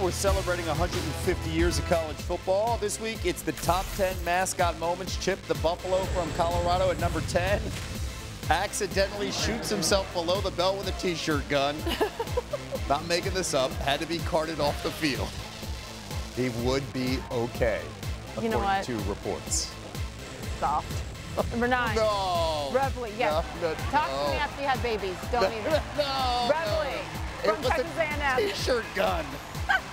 We're celebrating 150 years of college football. This week, it's the top 10 mascot moments. Chip the Buffalo from Colorado at number 10 accidentally shoots himself below the belt with a t-shirt gun. Not making this up. Had to be carted off the field. He would be okay, You know according what? to reports. Soft. Number nine. No. Reveille, yes. No, no, Talk no. to me after you had babies. Don't No, even. no, Reveille no. from It was Texas a A&M. t-shirt gun.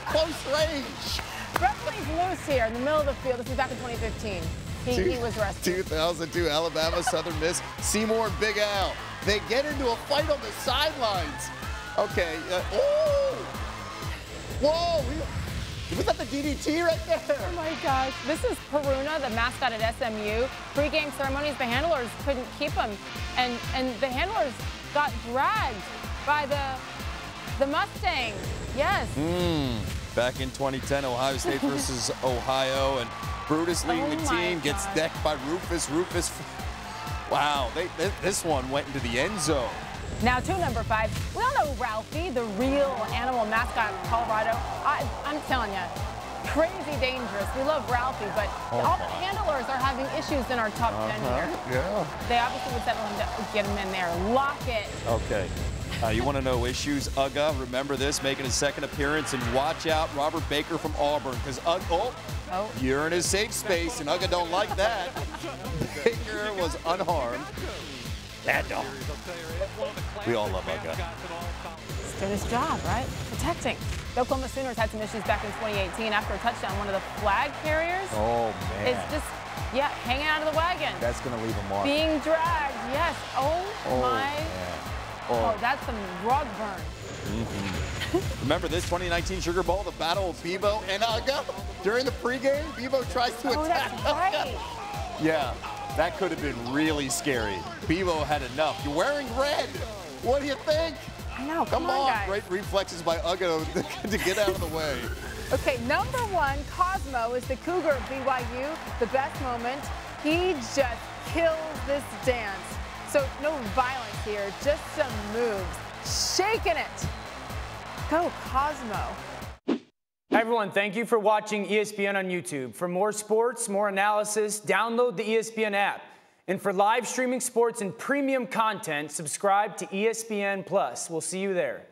Close range. Reveille's loose here in the middle of the field. This was back in 2015. He, he was rescued. 2002 Alabama Southern Miss. Seymour and Big Al. They get into a fight on the sidelines. Okay. Uh, oh! Whoa! we- Was that the DDT right there? Oh my gosh. This is Peruna, the mascot at SMU. Pre-game ceremonies, the handlers couldn't keep him. And and the handlers got dragged by the the Mustang. Yes. Back in 2010, Ohio State versus Ohio, and Brutus leading Oh the team gets decked by Rufus. Rufus. Wow, they, they- this one went into the end zone. Now to number five. We all know Ralphie, the real animal mascot of Colorado. I, I'm telling you, crazy dangerous. We love Ralphie, but oh all the handlers are having issues in our top 10 uh-huh, here. Yeah. They obviously would settle him to get him in there. Lock it. Okay. Uh, you want to know issues? Uga, remember this, making his second appearance, and watch out, Robert Baker from Auburn, because Uga, oh, Oh. you're in his safe space, and Uga don't like that. Baker was unharmed. Bad dog. We all love Uga. He's doing his job, right? Protecting. The Oklahoma Sooners had some issues back in 2018 after a touchdown. One of the flag carriers Oh man, is just, yeah, hanging out of the wagon. that's gonna leave a mark. Being dragged, yes. Oh, oh my. man. Oh, Oh, that's some rug burn. Mm-hmm. remember this 2019 Sugar Bowl, the battle of Bevo and Uga during the pregame. Bevo tries to Oh, attack. that's right. Yeah, that could have been really scary. Bevo had enough. You're wearing red. What do you think? I know. Come, Come, on, on, guys. great reflexes by Uga to get out of the way. Okay, number one, Cosmo is the Cougar of BYU. The best moment. He just kills this dance. So no violence here, just some moves. Shaking it. Go Cosmo. Hi everyone, thank you for watching ESPN on YouTube. For more sports, more analysis, download the ESPN app. And for live streaming sports and premium content, subscribe to ESPN Plus. We'll see you there.